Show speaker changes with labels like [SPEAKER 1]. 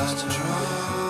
[SPEAKER 1] Ghost